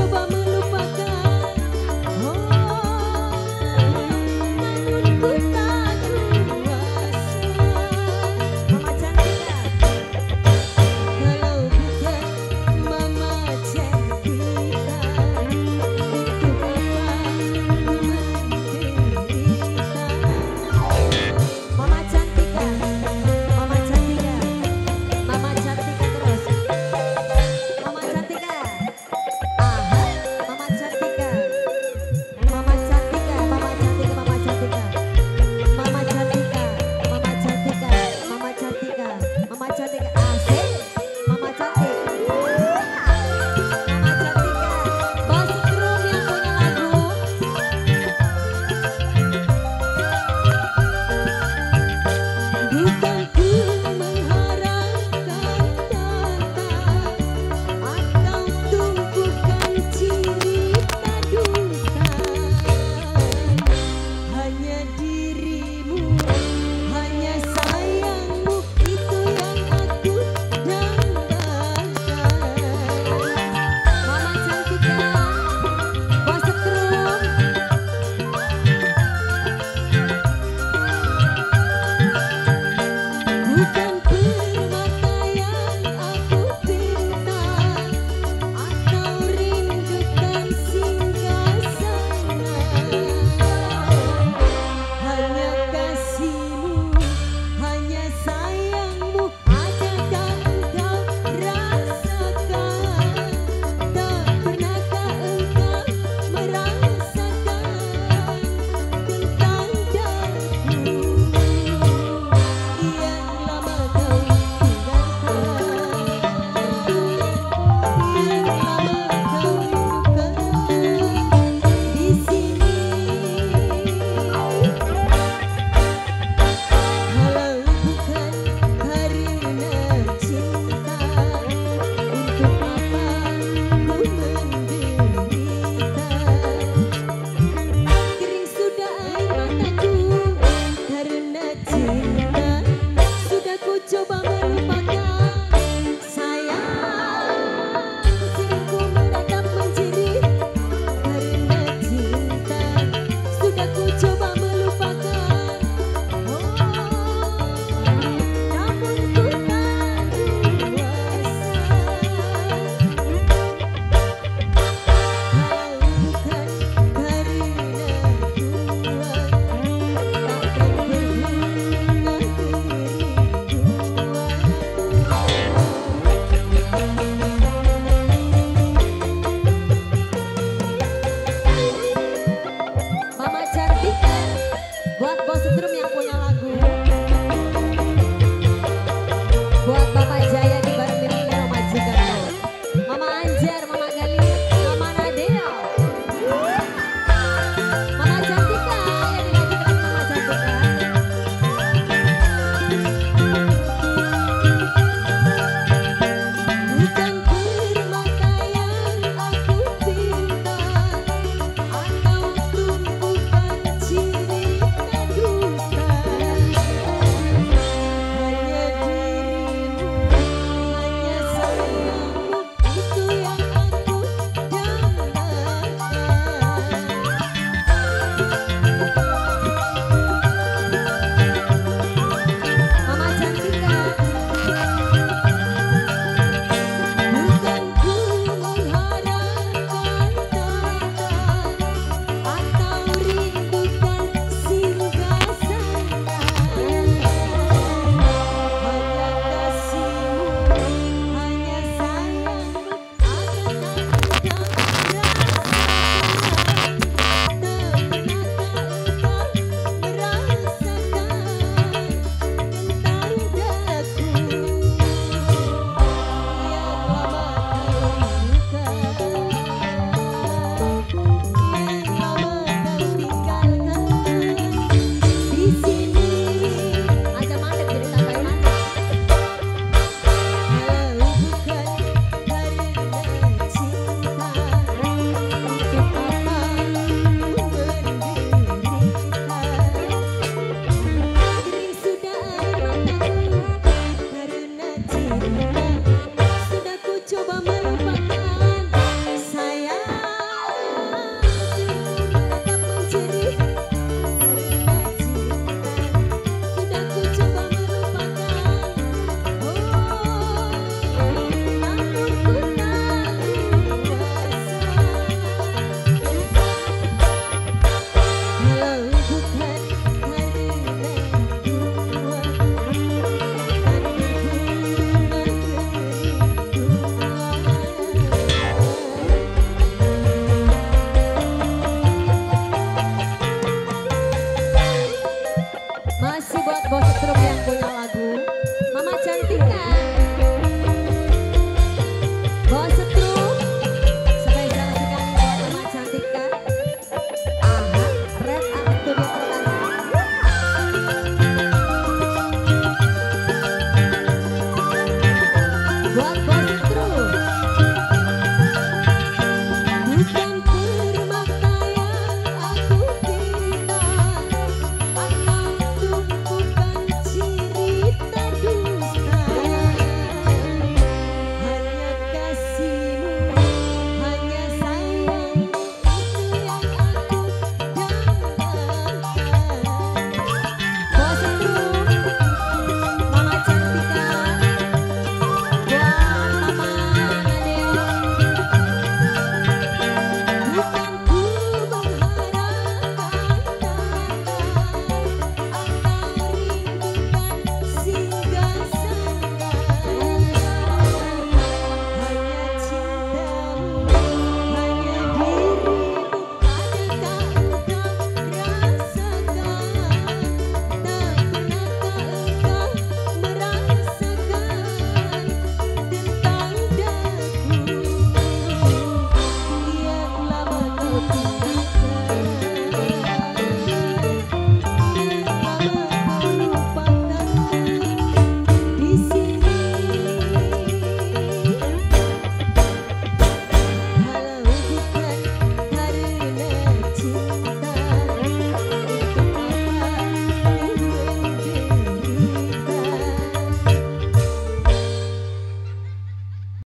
coba you.